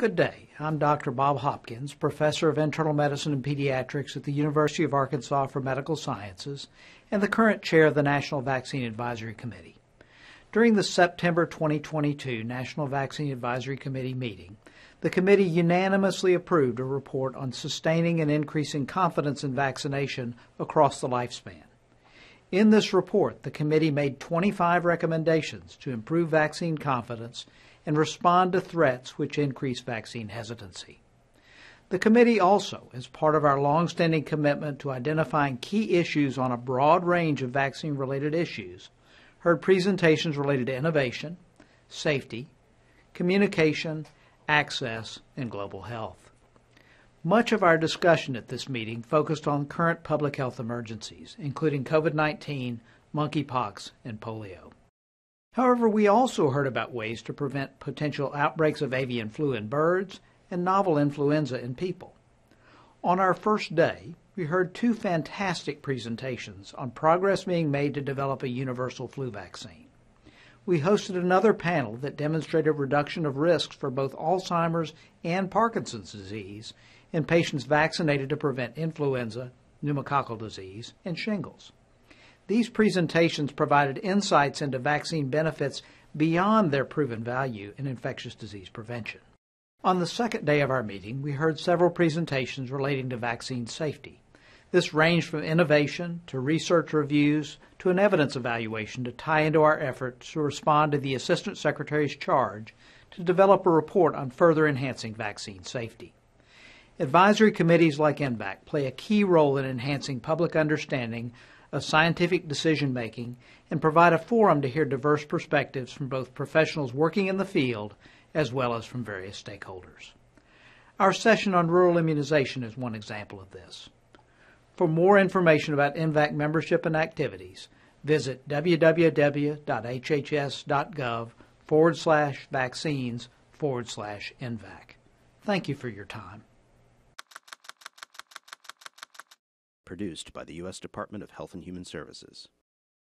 Good day. I'm Dr. Bob Hopkins, Professor of Internal Medicine and Pediatrics at the University of Arkansas for Medical Sciences and the current chair of the National Vaccine Advisory Committee. During the September 2022 National Vaccine Advisory Committee meeting, the committee unanimously approved a report on sustaining and increasing confidence in vaccination across the lifespan. In this report, the committee made 25 recommendations to improve vaccine confidence and respond to threats which increase vaccine hesitancy. The committee also, as part of our longstanding commitment to identifying key issues on a broad range of vaccine related issues, heard presentations related to innovation, safety, communication, access, and global health. Much of our discussion at this meeting focused on current public health emergencies, including COVID 19, monkeypox, and polio. However, we also heard about ways to prevent potential outbreaks of avian flu in birds and novel influenza in people. On our first day, we heard two fantastic presentations on progress being made to develop a universal flu vaccine. We hosted another panel that demonstrated reduction of risks for both Alzheimer's and Parkinson's disease in patients vaccinated to prevent influenza, pneumococcal disease, and shingles. These presentations provided insights into vaccine benefits beyond their proven value in infectious disease prevention. On the second day of our meeting, we heard several presentations relating to vaccine safety. This ranged from innovation to research reviews to an evidence evaluation to tie into our efforts to respond to the Assistant Secretary's charge to develop a report on further enhancing vaccine safety. Advisory committees like NVAC play a key role in enhancing public understanding of scientific decision making and provide a forum to hear diverse perspectives from both professionals working in the field as well as from various stakeholders. Our session on rural immunization is one example of this. For more information about NVAC membership and activities, visit www.hhs.gov forward slash vaccines forward slash NVAC. Thank you for your time. Produced by the U.S. Department of Health and Human Services.